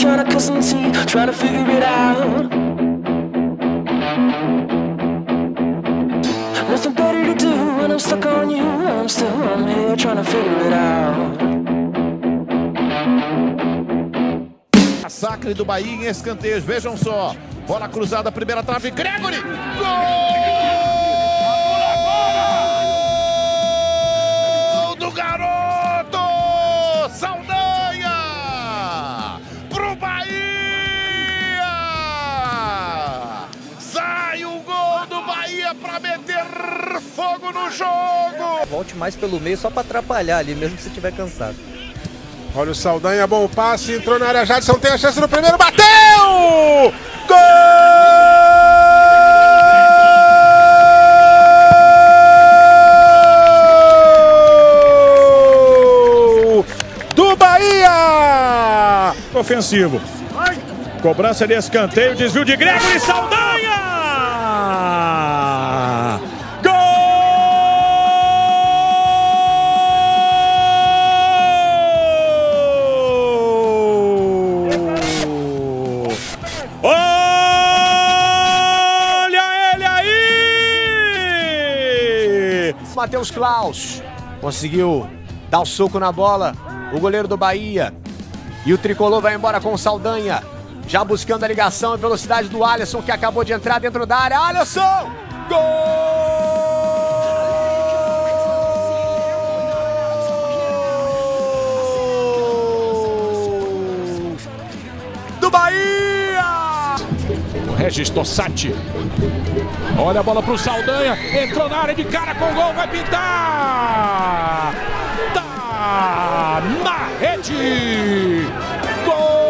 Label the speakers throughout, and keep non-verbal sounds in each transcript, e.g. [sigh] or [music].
Speaker 1: trying to some teeth, trying to figure it out. Nothing better to do when I'm stuck on you. I'm still I'm here trying to figure it out.
Speaker 2: Massacre do Bahia em escanteios, vejam só. Bola cruzada, primeira trave, Gregory! Gol do garoto! Fogo no jogo!
Speaker 3: Volte mais pelo meio só para atrapalhar ali, mesmo se estiver cansado.
Speaker 4: Olha o Saldanha, bom passe, entrou na área, Jadson tem a chance no primeiro, bateu! Gol! Do Bahia!
Speaker 5: ofensivo. Cobrança de escanteio, desvio de Gregory Saldanha! Olha ele aí!
Speaker 6: Matheus Klaus conseguiu dar o soco na bola. O goleiro do Bahia. E o tricolor vai embora com o Saldanha. Já buscando a ligação e velocidade do Alisson, que acabou de entrar dentro da área. Alisson! Gol! Do Bahia!
Speaker 5: O Regis Tossati. Olha a bola pro Saldanha. Entrou na área de cara com gol, vai pintar! Tá na rede! Gol!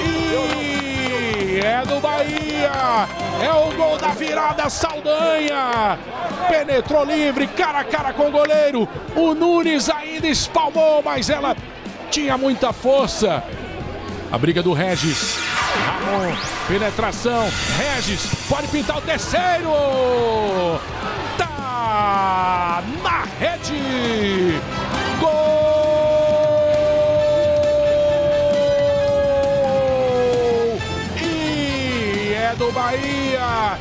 Speaker 5: E é do Bahia! É o gol da virada Saldanha! Penetrou livre, cara a cara com o goleiro. O Nunes ainda espalmou, mas ela tinha muita força. A briga do Regis. Ramon, penetração. Regis, pode pintar o terceiro. Tá na rede. Gol! E é do Bahia.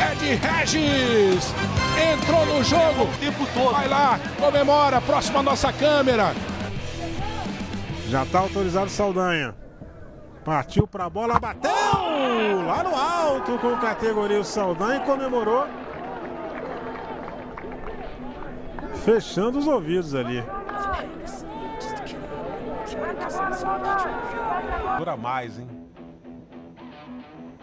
Speaker 5: É de Regis. Entrou no jogo. O tempo todo. Vai lá, comemora. Próxima nossa câmera.
Speaker 4: Já tá autorizado o Saldanha. Partiu pra bola, bateu lá no alto com categoria o Saldanha e comemorou. Fechando os ouvidos ali. Dura mais, hein?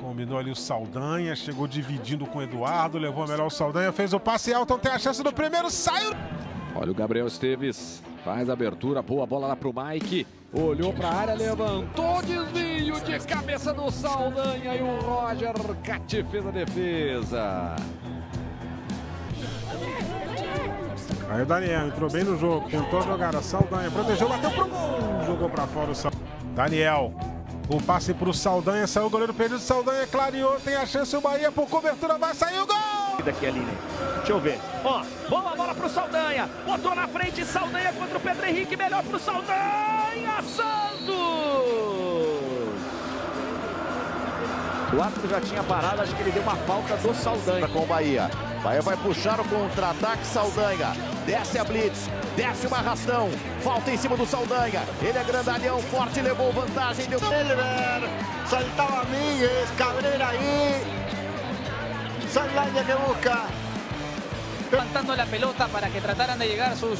Speaker 4: Combinou ali o Saldanha, chegou dividindo com o Eduardo, levou melhor o Saldanha, fez o passe alto, tem a chance do primeiro, saiu.
Speaker 7: Olha o Gabriel Esteves, faz a abertura, boa bola lá pro Mike. Olhou pra área, levantou, desvio de cabeça do Saldanha e o Roger Cate fez a defesa.
Speaker 4: Aí o Daniel entrou bem no jogo, tentou jogar a Saldanha, protegeu, bateu pro gol, jogou pra fora o Saldanha. Daniel, o passe pro Saldanha, saiu o goleiro perdido, Saldanha clareou, tem a chance, o Bahia por cobertura, vai sair o gol!
Speaker 8: Daqui ali, né? Deixa eu ver. Ó, boa bola pro Saldanha. Botou na frente Saldanha contra o Pedro Henrique. Melhor pro Saldanha. Santos!
Speaker 6: O árbitro já tinha parado, acho que ele deu uma falta do Saldanha.
Speaker 2: Com o Bahia. Bahia vai puxar o contra-ataque Saldanha. Desce a blitz, desce uma arrastão. Falta em cima do Saldanha. Ele é grandalhão, forte, levou vantagem. Deu...
Speaker 9: Saltaba Miguel, Cabrera ahí. Saldaña que busca.
Speaker 10: levantando la pelota para que trataran de llegar sus,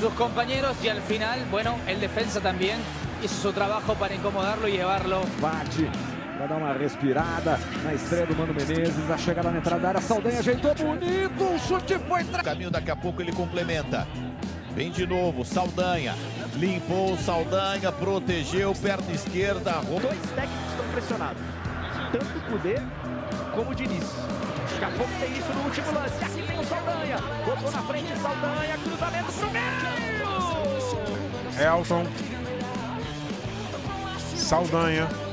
Speaker 10: sus compañeros y al final, bueno, el defensa también hizo su trabajo para incomodarlo y llevarlo.
Speaker 7: Bate para dar uma respirada na estreia do Mano Menezes. A chegada na entrada da área, Saldanha ajeitou bonito. O chute foi.
Speaker 2: Caminho daqui a pouco ele complementa. Vem de novo, Saldanha. Limpou o Saldanha, protegeu, perna esquerda.
Speaker 8: Dois técnicos estão pressionados. Tanto o Cudê como o Diniz. Daqui a pouco tem isso no último lance. Aqui tem o Saldanha. Botou na frente Saldanha. Cruzamento pro meio.
Speaker 4: Elton. Saldanha.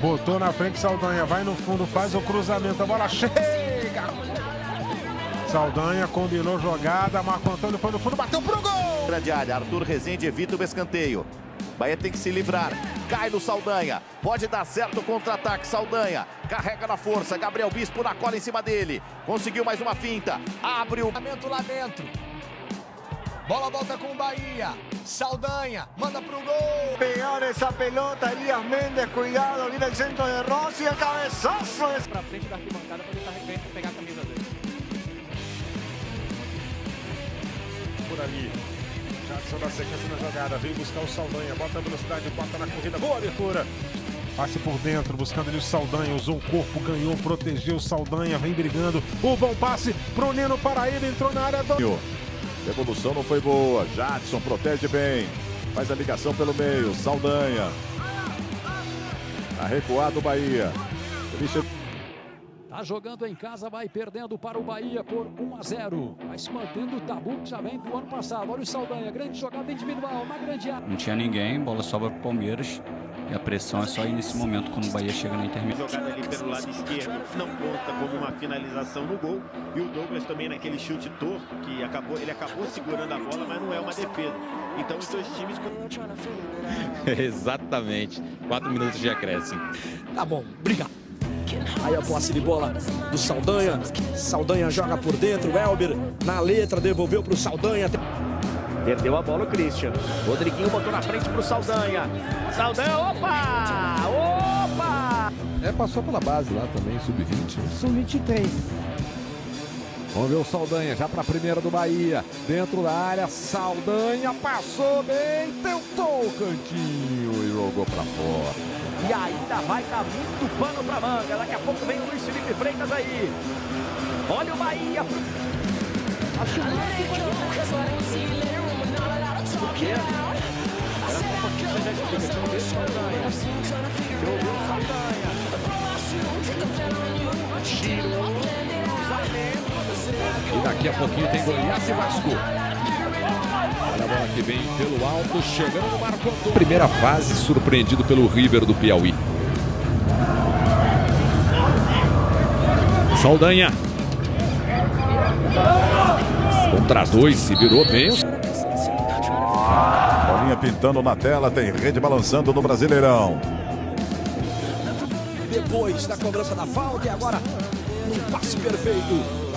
Speaker 4: Botou na frente Saldanha. Vai no fundo, faz o cruzamento. A bola chega. Saldanha combinou jogada, Marco Antônio foi no fundo, bateu pro gol!
Speaker 2: Grande área, Arthur Rezende evita o escanteio. Bahia tem que se livrar. Cai no Saldanha. Pode dar certo o contra-ataque. Saldanha carrega na força. Gabriel Bispo na cola em cima dele. Conseguiu mais uma finta. Abre o.
Speaker 6: Lamento lá dentro. Bola volta com o Bahia. Saldanha, manda pro gol.
Speaker 9: Pegar essa pelota, Elias Mendes, cuidado, viene el centro de Rossi, el cabezazo.
Speaker 8: Pra frente da arquibancada pra tentar rever pegar a camisa dele.
Speaker 4: Por ali. Jadson na sequência da jogada, veio buscar o Saldanha, bota a velocidade, bota na corrida, boa abertura. Passe por dentro, buscando ali o Saldanha, usou o corpo, ganhou, protegeu o Saldanha, vem brigando. O bom passe pro Neno Paraíba, entrou na área do...
Speaker 11: A evolução não foi boa. Jadson protege bem. Faz a ligação pelo meio. Saldanha. Tá recuado o Bahia. Christian
Speaker 7: Tá jogando em casa, vai perdendo para o Bahia por 1 a 0. Vai se mantendo o tabu que já vem do ano passado. Olha o Saldanha, grande jogada individual, na grande área.
Speaker 12: Não tinha ninguém, bola sobra pro Palmeiras. E a pressão é só ir nesse momento quando o Bahia chega na intermediária.
Speaker 13: Jogada ali pelo lado esquerdo não conta como uma finalização no gol. E o Douglas também naquele chute torto que acabou, ele acabou segurando a bola, mas não é uma defesa. Então os dois times [laughs]
Speaker 14: Exatamente. Quatro minutos de acréscimo.
Speaker 15: Tá bom, obrigado. Aí a posse de bola do Saldanha. Saldanha joga por dentro. Elber na letra devolveu para o Saldanha.
Speaker 8: Perdeu a bola o Christian. Rodriguinho botou na frente pro Saldanha. Saldanha, opa! Opa!
Speaker 7: É, passou pela base lá também, sub-20.
Speaker 16: Sub-23.
Speaker 7: Vamos ver o Saldanha já para a primeira do Bahia. Dentro da área, Saldanha passou bem, tentou o cantinho e jogou para fora.
Speaker 8: E ainda vai dar muito pano pra manga. Daqui a pouco vem o Luiz Felipe Freitas aí. Olha o Bahia. Acho O
Speaker 7: E daqui a pouquinho tem Goiás e Vasco. Olha a bola que vem pelo alto, chegando no Marco Antônio. Primeira fase, surpreendido pelo River do Piauí. Saldanha. Contra dois, se virou bem.
Speaker 11: Bolinha pintando na tela, tem rede balançando no Brasileirão.
Speaker 15: Depois da cobrança da falta e agora um passe perfeito